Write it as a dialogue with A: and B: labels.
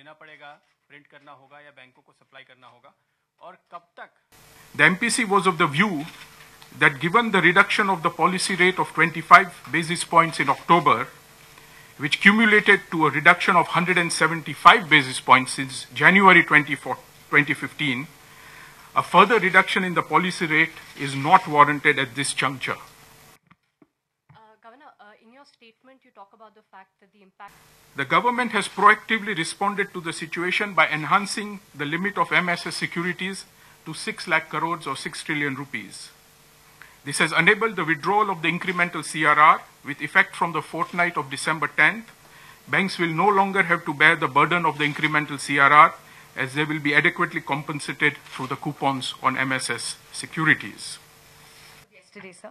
A: देना पड़ेगा प्रिंट करना होगा या बैंकों को सप्लाई करना होगा। और कब तक?
B: The MPC was of the view that given the reduction of the policy rate of 25 basis points in October which cumulated to a reduction of 175 basis points since January 2015 a further reduction in the policy rate is not warranted at this
C: juncture Governor, uh, in your statement, you talk about the fact that the impact.
B: The government has proactively responded to the situation by enhancing the limit of MSS securities to 6 lakh crores or 6 trillion rupees. This has enabled the withdrawal of the incremental CRR with effect from the fortnight of December 10th. Banks will no longer have to bear the burden of the incremental CRR as they will be adequately compensated through the coupons on MSS securities.
C: Yesterday, sir.